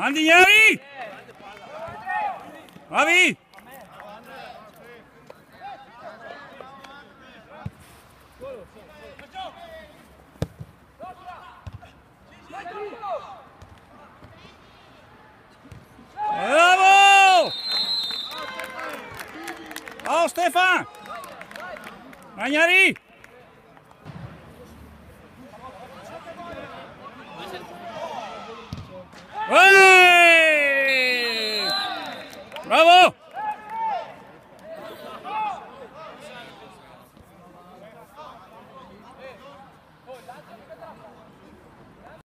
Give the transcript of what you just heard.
Avanti, Ieri! Bravi! Bravo! Oh Stefan! Magnari! Vamos!